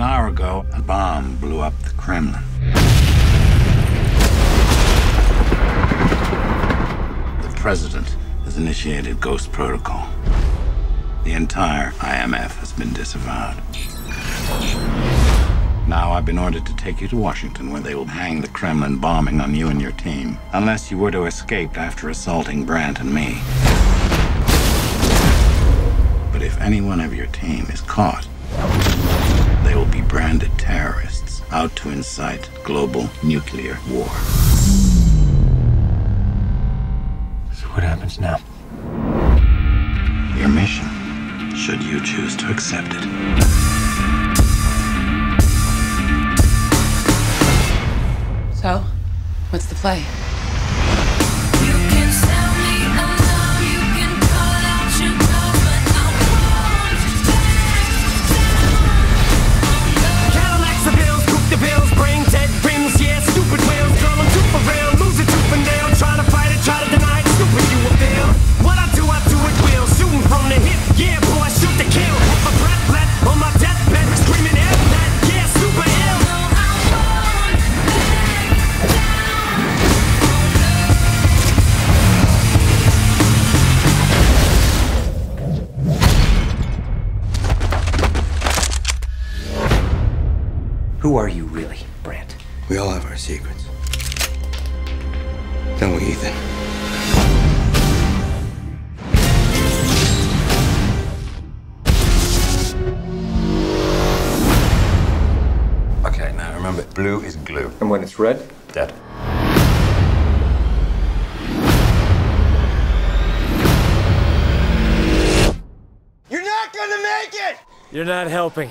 An hour ago, a bomb blew up the Kremlin. The president has initiated Ghost Protocol. The entire IMF has been disavowed. Now I've been ordered to take you to Washington, where they will hang the Kremlin bombing on you and your team, unless you were to escape after assaulting Brandt and me. But if any one of your team is caught, branded terrorists out to incite global nuclear war. So what happens now? Your mission, should you choose to accept it. So, what's the play? Who are you really, Brandt? We all have our secrets. Don't we, Ethan? Okay, now remember, blue is glue. And when it's red? Dead. You're not gonna make it! You're not helping.